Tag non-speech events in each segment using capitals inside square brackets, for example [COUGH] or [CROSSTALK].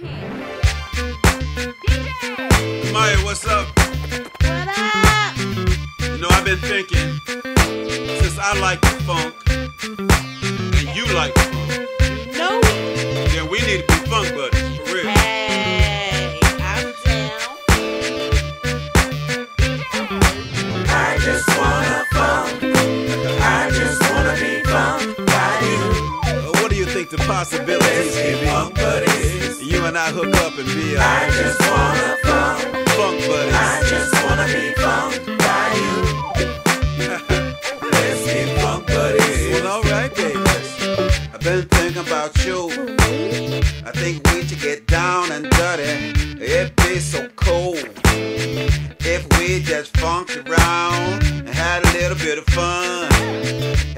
hand. DJ! Maya, what's up? What up? You know, I've been thinking, since I like the funk, and you like the funk, No. then we need to be funk buddies, for real. Hey, I'm down. I just wanna possibilities can be? Funk buddies. You and I hook up and be I uh, just wanna funk. funk buddies. I just wanna be funk by you. [LAUGHS] Let's be funk buddies. Well, alright, baby. I've been thinking about you. I think we should get down and dirty. It'd be so cool if we just funked around and had a little bit of fun.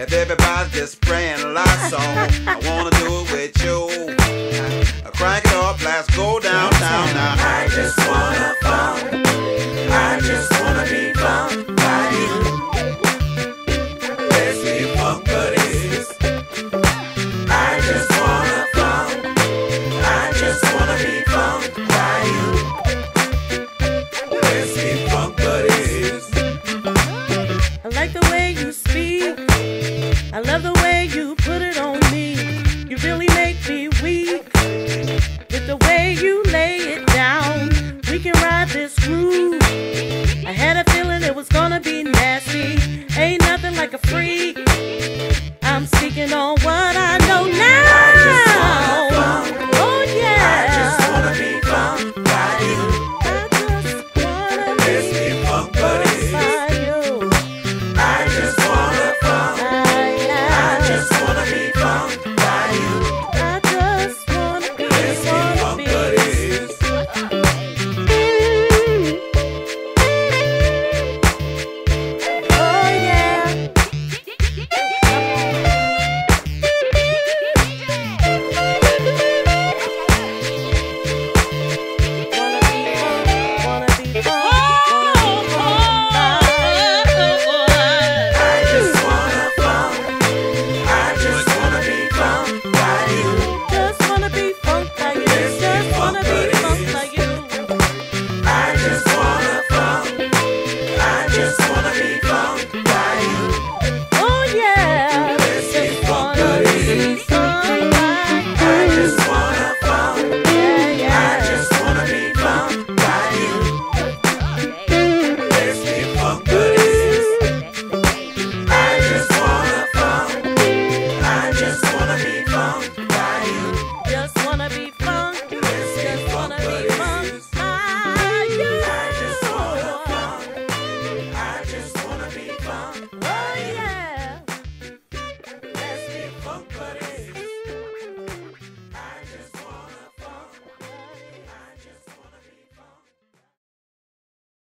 If everybody just praying lots on, I wanna do it with you. Nothing like a freak. I'm speaking on what I know now. Just wanna be